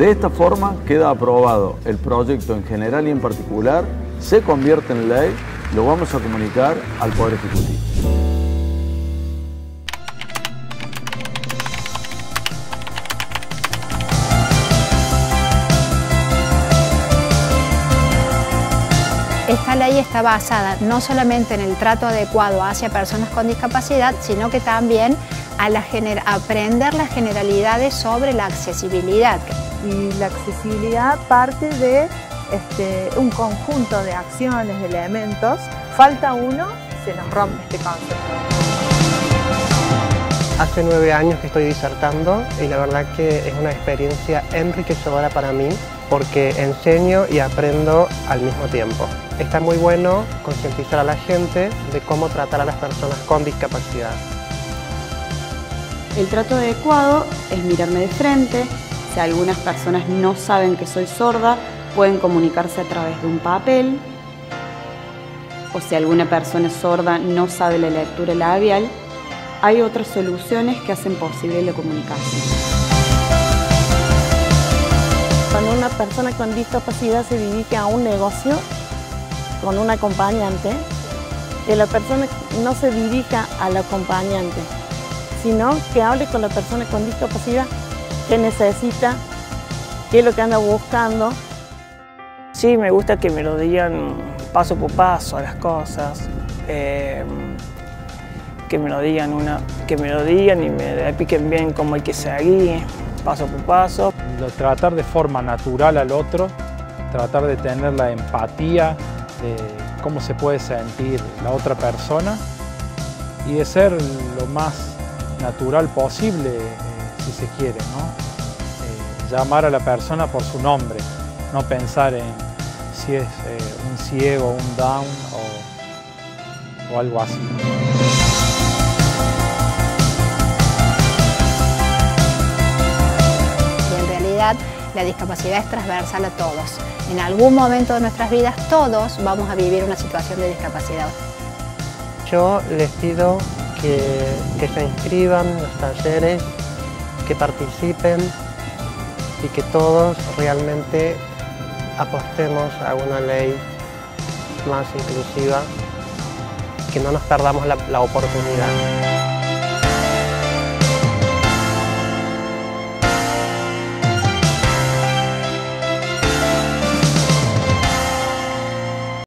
De esta forma queda aprobado el proyecto en general y en particular, se convierte en ley, lo vamos a comunicar al Poder Ejecutivo. Esta ley está basada no solamente en el trato adecuado hacia personas con discapacidad, sino que también a aprender las generalidades sobre la accesibilidad. Y la accesibilidad parte de este, un conjunto de acciones, de elementos. Falta uno, se nos rompe este concepto. Hace nueve años que estoy disertando y la verdad que es una experiencia enriquecedora para mí porque enseño y aprendo al mismo tiempo. Está muy bueno concientizar a la gente de cómo tratar a las personas con discapacidad. El trato adecuado es mirarme de frente. Si algunas personas no saben que soy sorda, pueden comunicarse a través de un papel. O si alguna persona sorda no sabe la lectura labial, hay otras soluciones que hacen posible la comunicación. Cuando una persona con discapacidad se dirige a un negocio con un acompañante, que la persona no se dirija al acompañante, sino que hable con la persona con discapacidad que necesita, qué es lo que anda buscando. Sí, me gusta que me lo digan paso por paso a las cosas, eh, que me lo digan una, que me lo digan y me expliquen bien cómo hay que seguir, paso por paso tratar de forma natural al otro, tratar de tener la empatía de cómo se puede sentir la otra persona y de ser lo más natural posible, eh, si se quiere, ¿no? Eh, llamar a la persona por su nombre, no pensar en si es eh, un ciego, un down o algo así. la discapacidad es transversal a todos. En algún momento de nuestras vidas todos vamos a vivir una situación de discapacidad. Yo les pido que, se inscriban los talleres, que participen y que todos realmente apostemos a una ley más inclusiva, que no nos perdamos la oportunidad.